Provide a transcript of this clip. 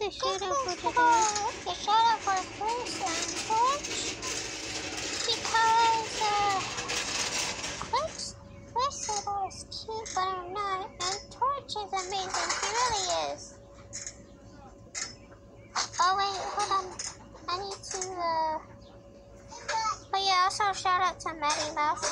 need the shout out for today. The shout out for Chris and Because, uh, Chris, Chris said is cute, but I'm not. And Torch is amazing. He really is. Oh, wait, hold on. I need to, uh. But yeah, also shout out to Maddie Mouse